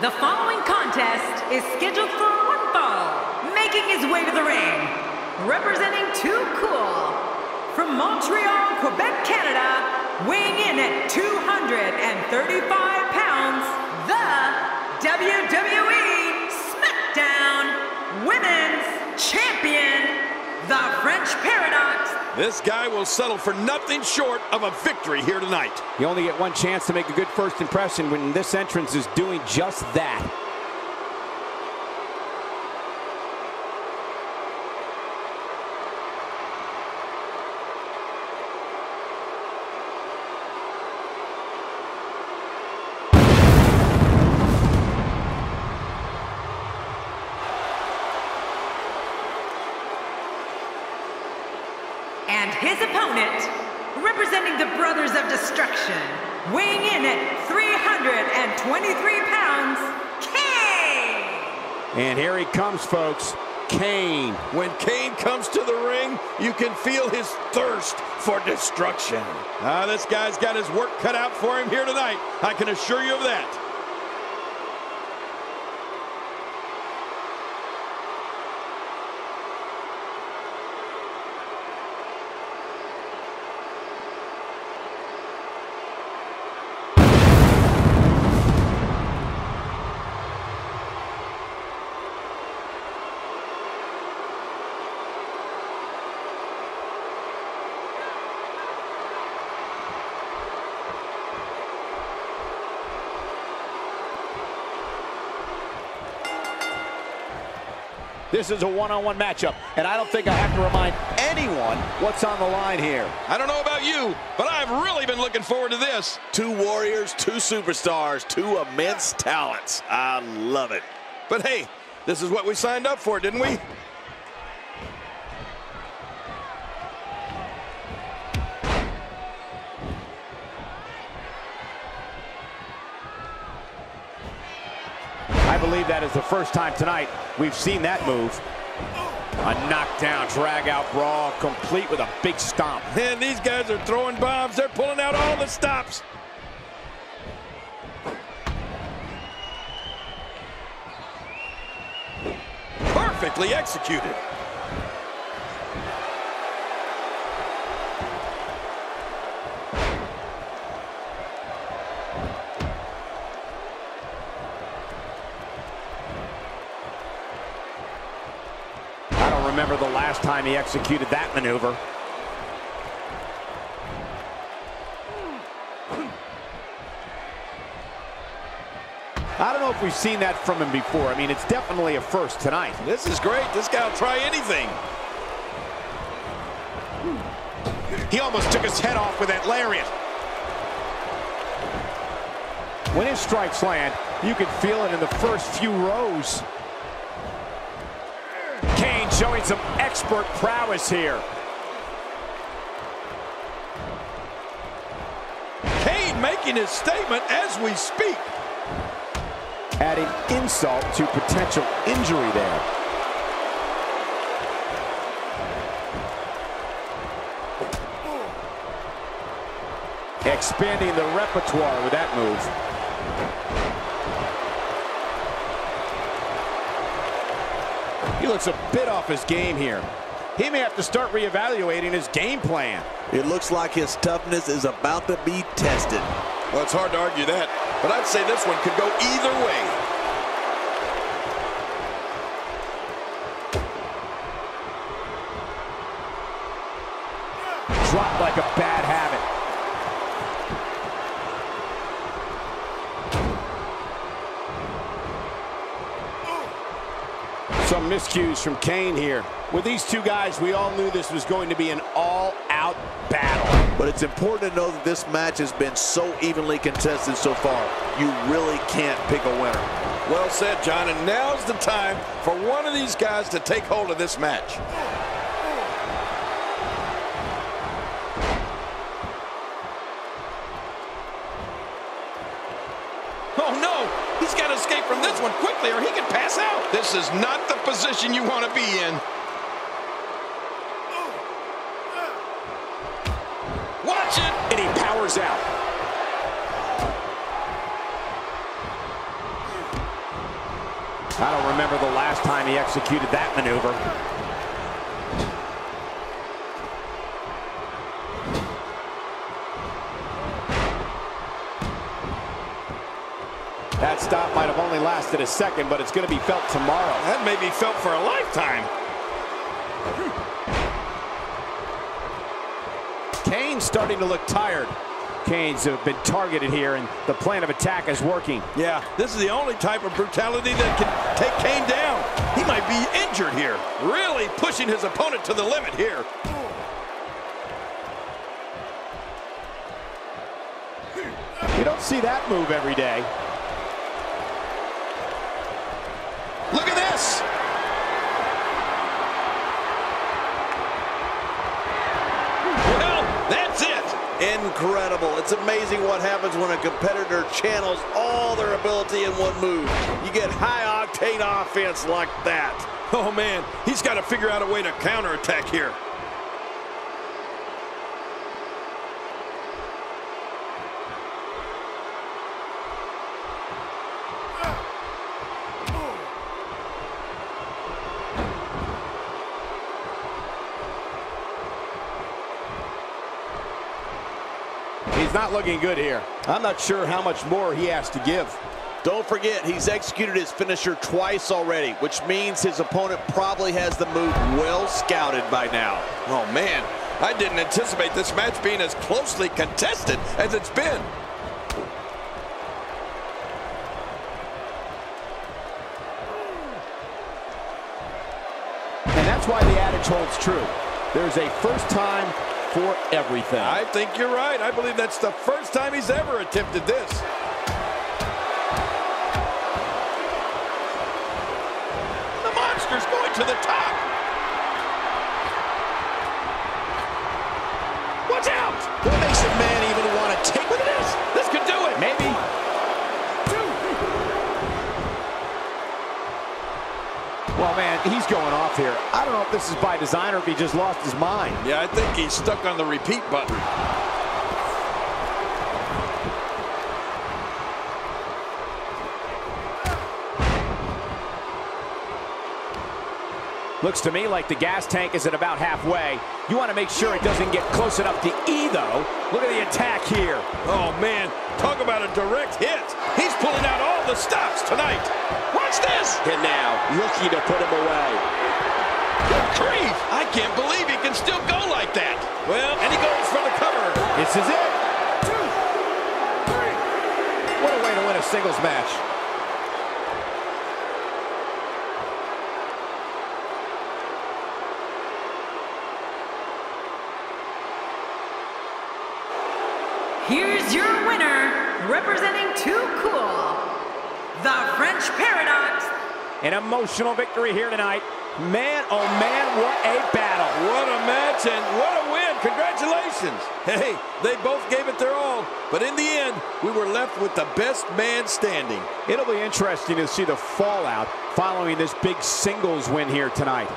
The following contest is scheduled for one fall, making his way to the ring, representing Too Cool. From Montreal, Quebec, Canada, weighing in at 235 pounds, the WWE SmackDown Women's Champion, the French Paradox. This guy will settle for nothing short of a victory here tonight. You only get one chance to make a good first impression when this entrance is doing just that. And his opponent, representing the Brothers of Destruction, weighing in at 323 pounds, Kane! And here he comes, folks. Kane. When Kane comes to the ring, you can feel his thirst for destruction. Ah, this guy's got his work cut out for him here tonight. I can assure you of that. This is a one-on-one matchup, and I don't think I have to remind anyone what's on the line here. I don't know about you, but I've really been looking forward to this. Two warriors, two superstars, two immense talents. I love it. But hey, this is what we signed up for, didn't we? I believe that is the first time tonight we've seen that move. A knockdown, drag-out brawl, complete with a big stomp. Man, these guys are throwing bombs. They're pulling out all the stops. Perfectly executed. Remember the last time he executed that maneuver. I don't know if we've seen that from him before. I mean, it's definitely a first tonight. This is great. This guy will try anything. He almost took his head off with that lariat. When his strikes land, you can feel it in the first few rows. Showing some expert prowess here. Kane making his statement as we speak. Adding insult to potential injury there. Expanding the repertoire with that move. He looks a bit off his game here. He may have to start reevaluating his game plan. It looks like his toughness is about to be tested. Well, it's hard to argue that, but I'd say this one could go either way. Some miscues from Kane here. With these two guys, we all knew this was going to be an all-out battle. But it's important to know that this match has been so evenly contested so far. You really can't pick a winner. Well said, John, and now's the time for one of these guys to take hold of this match. Oh no, he's got to escape from this one quickly or he could pass out. This is not the position you want to be in. Watch it. And he powers out. I don't remember the last time he executed that maneuver. Stop might have only lasted a second, but it's going to be felt tomorrow. That may be felt for a lifetime. Kane's starting to look tired. Kane's have been targeted here, and the plan of attack is working. Yeah, this is the only type of brutality that can take Kane down. He might be injured here. Really pushing his opponent to the limit here. You don't see that move every day. Well, that's it. Incredible. It's amazing what happens when a competitor channels all their ability in one move. You get high-octane offense like that. Oh, man, he's got to figure out a way to counterattack here. He's not looking good here. I'm not sure how much more he has to give. Don't forget, he's executed his finisher twice already, which means his opponent probably has the move well scouted by now. Oh, man, I didn't anticipate this match being as closely contested as it's been. And that's why the adage holds true. There's a first time for everything. I think you're right. I believe that's the first time he's ever attempted this. The monster's going to the top. Well, man, he's going off here. I don't know if this is by design or if he just lost his mind. Yeah, I think he's stuck on the repeat button. Looks to me like the gas tank is at about halfway. You want to make sure it doesn't get close enough to E, though. Look at the attack here. Oh, man, talk about a direct hit. He's pulling out all the stops tonight. Watch this. And now, looking to put him away. Good grief. I can't believe he can still go like that. Well, and he goes for the cover. This is it. Two, three. What a way to win a singles match. Here's your winner, representing Too Cool, the French Paradox, An emotional victory here tonight. Man, oh man, what a battle. What a match and what a win. Congratulations. Hey, they both gave it their all, but in the end, we were left with the best man standing. It'll be interesting to see the fallout following this big singles win here tonight.